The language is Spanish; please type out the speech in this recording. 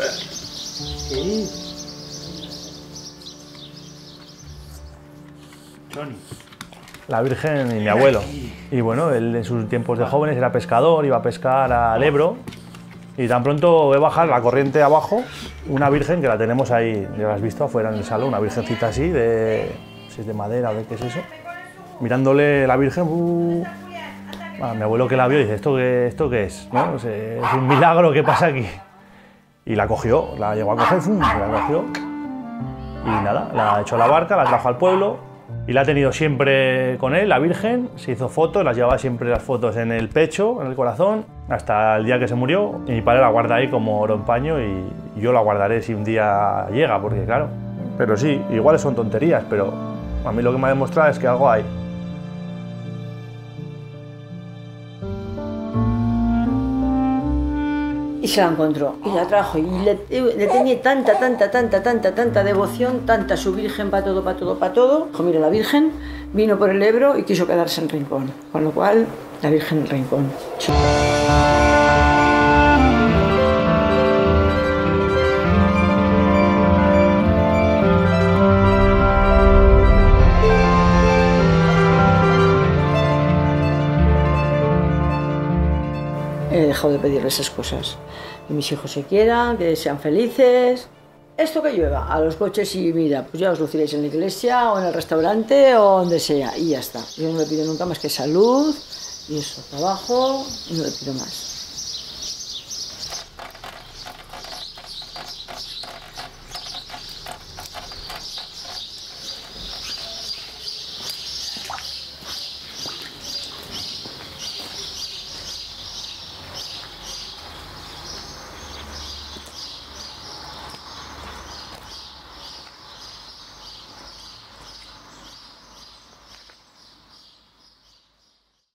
Sí. La Virgen y mi abuelo. Y bueno, él en sus tiempos de jóvenes era pescador, iba a pescar al Ebro. Y tan pronto ve bajar la corriente abajo una Virgen que la tenemos ahí, ya la has visto afuera en el salón, una Virgencita así, de, si es de madera o de qué es eso. Mirándole la Virgen, uh, a mi abuelo que la vio dice, ¿esto qué, esto qué es? ¿No? Es un milagro, ¿qué pasa aquí? Y la cogió, la llegó a coger, ¡fum! la cogió. Y nada, la echó a la barca, la trajo al pueblo, y la ha tenido siempre con él, la Virgen, se hizo fotos, las llevaba siempre las fotos en el pecho, en el corazón, hasta el día que se murió. Y mi padre la guarda ahí como oro en paño y yo la guardaré si un día llega, porque claro. Pero sí, igual son tonterías, pero a mí lo que me ha demostrado es que algo hay. Y se la encontró y la trajo y le, le tenía tanta, tanta, tanta, tanta, tanta devoción, tanta su Virgen para todo, para todo, para todo. Dijo, mira, la Virgen vino por el Ebro y quiso quedarse en Rincón. Con lo cual, la Virgen en Rincón. He dejado de pedirle esas cosas. Que mis hijos se quieran, que sean felices. Esto que llueva, a los coches y mira, pues ya os luciréis en la iglesia o en el restaurante o donde sea y ya está. Yo no le pido nunca más que salud y eso, trabajo y no le pido más.